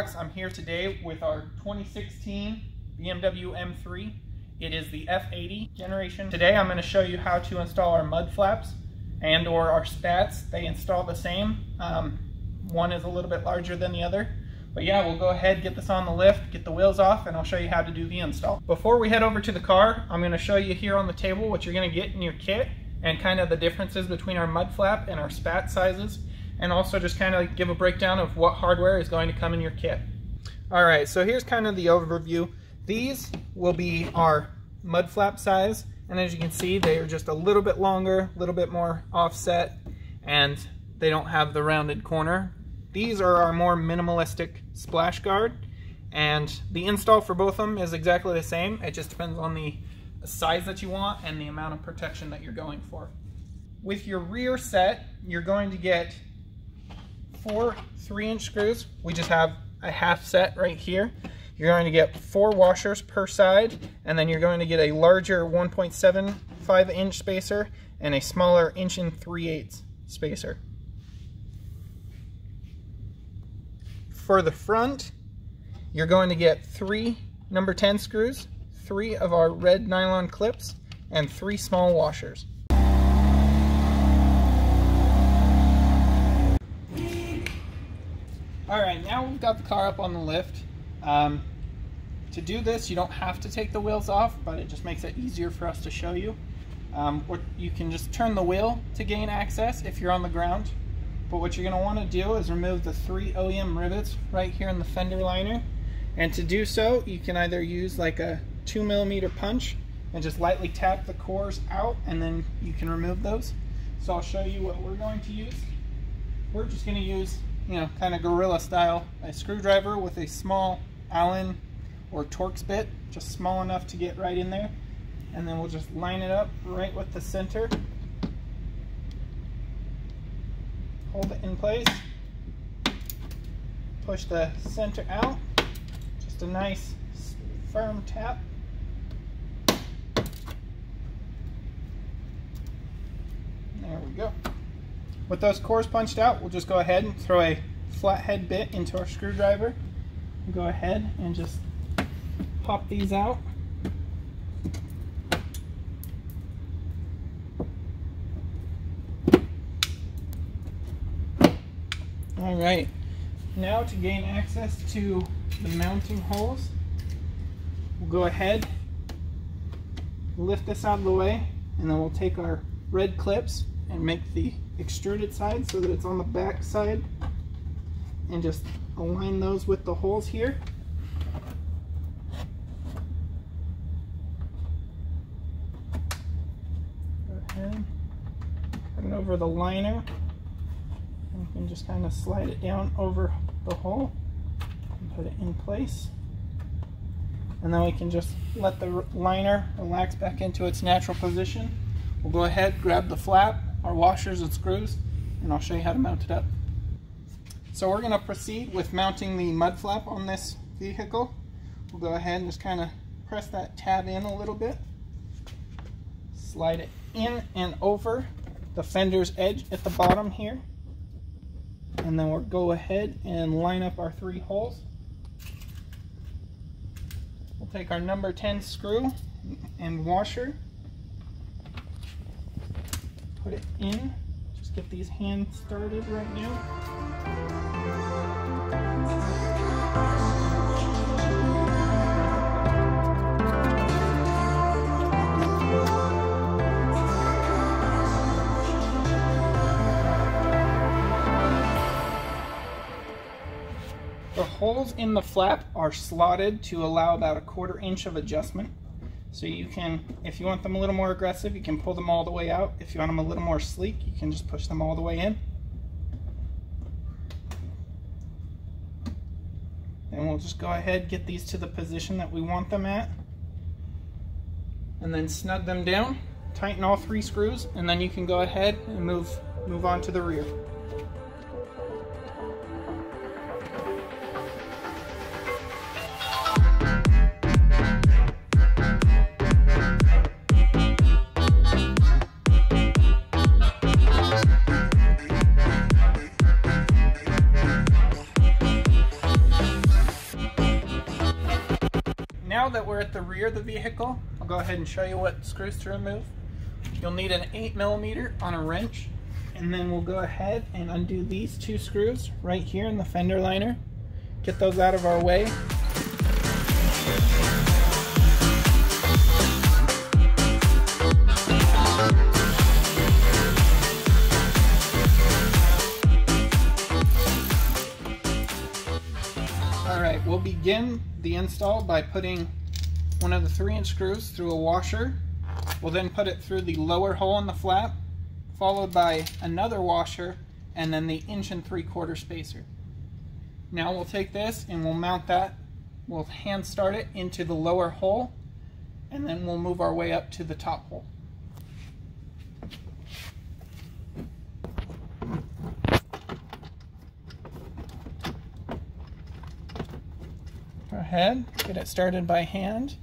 I'm here today with our 2016 BMW M3. It is the F80 generation. Today I'm going to show you how to install our mud flaps and or our spats. They install the same. Um, one is a little bit larger than the other. But yeah, we'll go ahead, get this on the lift, get the wheels off, and I'll show you how to do the install. Before we head over to the car, I'm going to show you here on the table what you're going to get in your kit and kind of the differences between our mud flap and our spat sizes and also just kind of like give a breakdown of what hardware is going to come in your kit. All right, so here's kind of the overview. These will be our mud flap size, and as you can see, they are just a little bit longer, a little bit more offset, and they don't have the rounded corner. These are our more minimalistic splash guard, and the install for both of them is exactly the same. It just depends on the size that you want and the amount of protection that you're going for. With your rear set, you're going to get four three inch screws. We just have a half set right here. You're going to get four washers per side, and then you're going to get a larger 1.75 inch spacer and a smaller inch and 3 eighths spacer. For the front, you're going to get three number 10 screws, three of our red nylon clips, and three small washers. All right, now we've got the car up on the lift. Um, to do this, you don't have to take the wheels off, but it just makes it easier for us to show you. Um, or you can just turn the wheel to gain access if you're on the ground. But what you're gonna wanna do is remove the three OEM rivets right here in the fender liner. And to do so, you can either use like a two millimeter punch and just lightly tap the cores out and then you can remove those. So I'll show you what we're going to use. We're just gonna use you know, kind of gorilla style, a screwdriver with a small Allen or Torx bit, just small enough to get right in there. And then we'll just line it up right with the center. Hold it in place. Push the center out. Just a nice firm tap. There we go. With those cores punched out, we'll just go ahead and throw a flathead bit into our screwdriver. Go ahead and just pop these out. All right, now to gain access to the mounting holes, we'll go ahead, lift this out of the way, and then we'll take our red clips and make the extruded side so that it's on the back side and just align those with the holes here. Go ahead, put it over the liner and you can just kind of slide it down over the hole and put it in place. And then we can just let the liner relax back into its natural position. We'll go ahead, grab the flap, our washers and screws, and I'll show you how to mount it up. So we're going to proceed with mounting the mud flap on this vehicle. We'll go ahead and just kind of press that tab in a little bit. Slide it in and over the fender's edge at the bottom here. And then we'll go ahead and line up our three holes. We'll take our number 10 screw and washer put it in. Just get these hands started right now. The holes in the flap are slotted to allow about a quarter inch of adjustment. So you can, if you want them a little more aggressive, you can pull them all the way out. If you want them a little more sleek, you can just push them all the way in. And we'll just go ahead, get these to the position that we want them at. And then snug them down, tighten all three screws, and then you can go ahead and move, move on to the rear. We're at the rear of the vehicle, I'll go ahead and show you what screws to remove. You'll need an 8 millimeter on a wrench, and then we'll go ahead and undo these two screws right here in the fender liner. Get those out of our way. Alright, we'll begin the install by putting one of the 3 inch screws through a washer. We'll then put it through the lower hole in the flap, followed by another washer, and then the inch and 3 quarter spacer. Now we'll take this and we'll mount that, we'll hand start it into the lower hole, and then we'll move our way up to the top hole. Ahead, get it started by hand.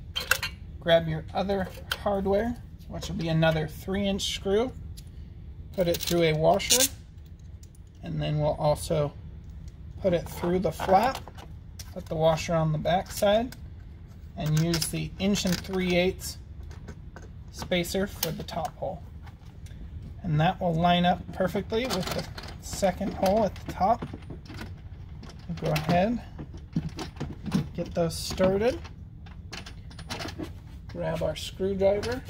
Grab your other hardware, which will be another three inch screw. Put it through a washer, and then we'll also put it through the flap. Put the washer on the back side, and use the inch and 3 eighths spacer for the top hole. And that will line up perfectly with the second hole at the top. Go ahead get those started. Grab our screwdriver.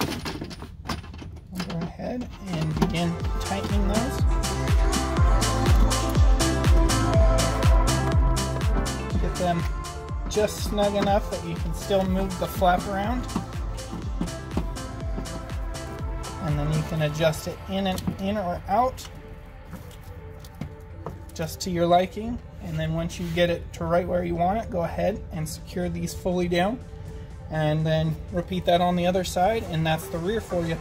Go ahead and begin tightening those. Get them just snug enough that you can still move the flap around. And then you can adjust it in and in or out just to your liking. And then once you get it to right where you want it, go ahead and secure these fully down. And then repeat that on the other side, and that's the rear for you.